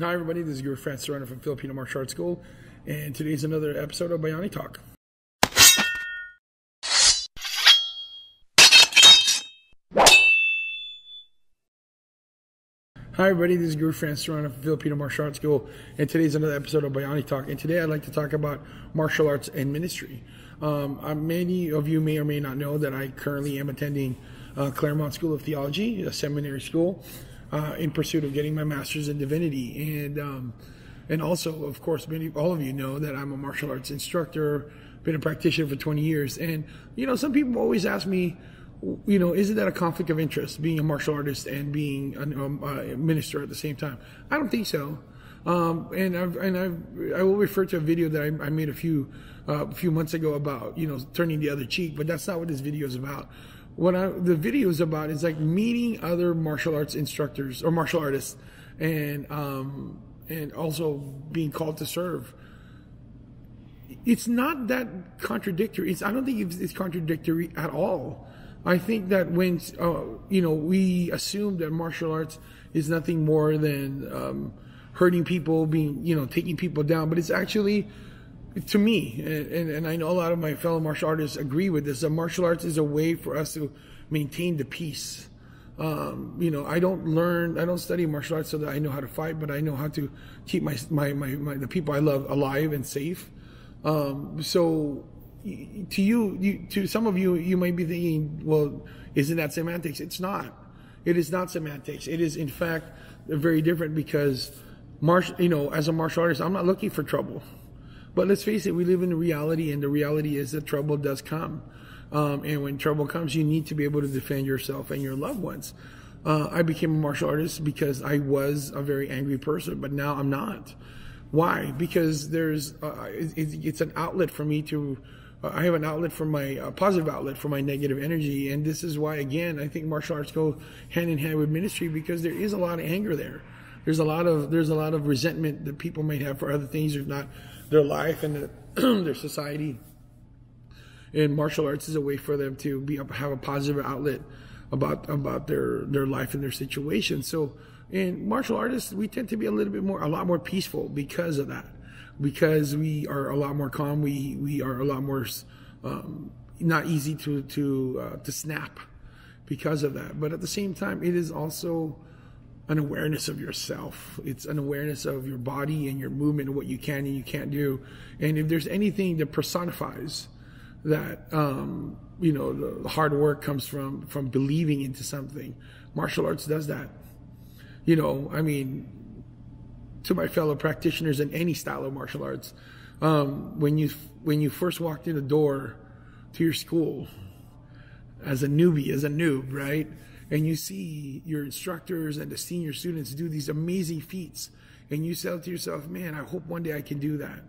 Hi, everybody. This is your Francis Serrano from Filipino Martial Arts School, and today's another episode of Bayani Talk. Hi, everybody. This is your Francis Serrano from Filipino Martial Arts School, and today's another episode of Bayani Talk. And today I'd like to talk about martial arts and ministry. Um, uh, many of you may or may not know that I currently am attending uh, Claremont School of Theology, a seminary school, uh, in pursuit of getting my master's in divinity. And um, and also, of course, many all of you know that I'm a martial arts instructor, been a practitioner for 20 years. And you know, some people always ask me you know, isn't that a conflict of interest, being a martial artist and being a, um, a minister at the same time? I don't think so. Um, and I've, and I've, I will refer to a video that I, I made a few, uh, a few months ago about, you know, turning the other cheek, but that's not what this video is about. What I, the video is about is like meeting other martial arts instructors or martial artists and, um, and also being called to serve. It's not that contradictory. It's, I don't think it's, it's contradictory at all I think that when uh, you know we assume that martial arts is nothing more than um, hurting people, being you know taking people down, but it's actually to me, and, and, I know a lot of my fellow martial artists agree with this. That martial arts is a way for us to maintain the peace. Um, you know, I don't learn, I don't study martial arts so that I know how to fight, but I know how to keep my my, my, my the people I love alive and safe. Um, so to you, you, to some of you, you might be thinking, well, isn't that semantics? It's not. It is not semantics. It is, in fact, very different because, martial, you know, as a martial artist, I'm not looking for trouble. But let's face it, we live in a reality, and the reality is that trouble does come. Um, and when trouble comes, you need to be able to defend yourself and your loved ones. Uh, I became a martial artist because I was a very angry person, but now I'm not. Why? Because there's uh, it, it's an outlet for me to I have an outlet for my uh, positive outlet for my negative energy, and this is why again I think martial arts go hand in hand with ministry because there is a lot of anger there. There's a lot of there's a lot of resentment that people might have for other things, if not their life and the, their society. And martial arts is a way for them to be have a positive outlet about about their their life and their situation. So, in martial artists, we tend to be a little bit more, a lot more peaceful because of that because we are a lot more calm. We we are a lot more um, not easy to to uh, to snap because of that. But at the same time, it is also an awareness of yourself. It's an awareness of your body and your movement and what you can and you can't do. And if there's anything that personifies that, um, you know, the hard work comes from from believing into something. Martial arts does that. You know, I mean, to my fellow practitioners in any style of martial arts. Um, when you when you first walked in the door to your school as a newbie, as a noob, right? And you see your instructors and the senior students do these amazing feats, and you say to yourself, "Man, I hope one day I can do that."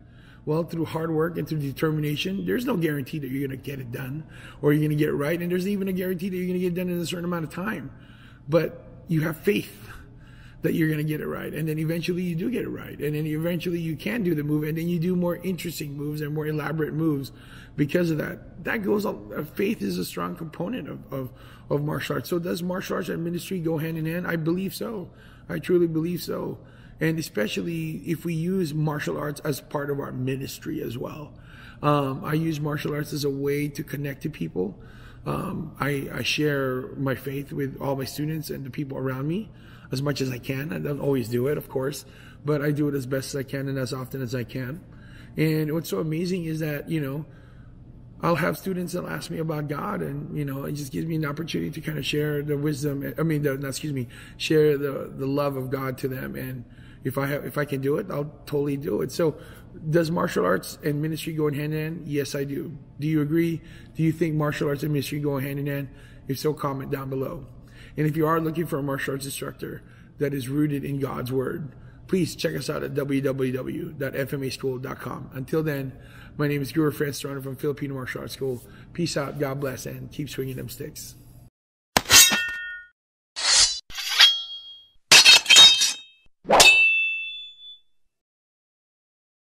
Well, through hard work and through determination, there's no guarantee that you're going to get it done or you're going to get it right, and there's even a guarantee that you're going to get it done in a certain amount of time. But you have faith that you're going to get it right. And then eventually you do get it right. And then eventually you can do the move and then you do more interesting moves and more elaborate moves because of that. That goes on. Faith is a strong component of, of, of martial arts. So does martial arts and ministry go hand in hand? I believe so. I truly believe so. And especially if we use martial arts as part of our ministry as well. Um, I use martial arts as a way to connect to people. Um, I, I share my faith with all my students and the people around me as much as I can. I don't always do it, of course, but I do it as best as I can and as often as I can. And what's so amazing is that, you know, I'll have students that ask me about God, and you know, it just gives me an opportunity to kind of share the wisdom. I mean, the, excuse me, share the the love of God to them. And if I have, if I can do it, I'll totally do it. So, does martial arts and ministry go in hand in hand? Yes, I do. Do you agree? Do you think martial arts and ministry go hand in hand? If so, comment down below. And if you are looking for a martial arts instructor that is rooted in God's Word, please check us out at www.fmaschool.com. Until then, my name is Guro Francis Serrano from Filipino Martial Arts School. Peace out, God bless, and keep swinging them sticks.